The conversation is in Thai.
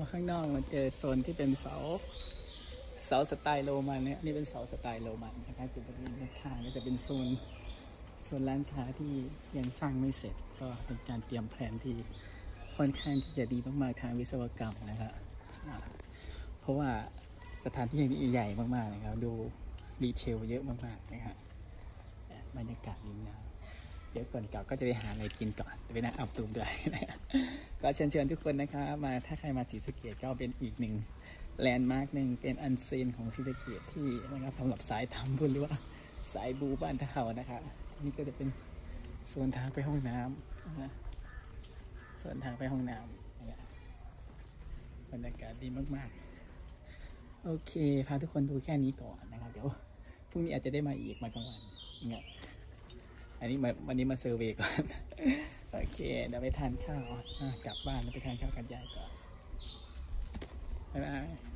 ว่าข้างนอกมันเจอโซนที่เป็นเสา เสาสไตล์โรมันเนี่ยนี่เป็นเสาสไตล์โรมันนะครับจุดตรงนี้ทางก็จะเป็นโซนโซนร้านค้าที่ยังสร้างไม่เสร็จ ก็เป็นการเตรียมแผนที่ค่อนข้างที่จะดีมากๆทางวิศวกรรมนะครับเพราะว่าสถานที่นี้ใหญ่มากๆนะครับ ดูดีเทลเยอะมากๆนะครับบรรยากาศดีนะเดี๋ยวก่อนกลับก็จะไปหาอะไรกินก่อนไปนั่งอับตูมด้วยนะครับ ก็เชิญเชิญทุกคนนะครับมาถ้าใครมาศรีสะเกดก็เป็นอีกหนึ่งแลนด์มาร์กหนึ่งเป็นอันซีนของศรีสะเกดที่นะครับสำหรับสายทำบุญหรือว่าสายบูบ้านเท่านะครับนี่ก็จะเป็นส่วนทางไปห้องน้ำนะส่วนทางไปห้องน้ำบบรรยากาศดีมากๆ โอเคพาทุกคนดูแค่นี้ก่อนนะครับเดี๋ยวพรุ่งนี้อาจจะได้มาอีกมากลางวันเนี่ยอันนี้มาวันนี้มาเซอร์เวย์ก่อน โอเค เดี๋ยวไปทานข้าวกลับบ้านแล้วไปทานข้าวกันยายก่อนบ๊ายบาย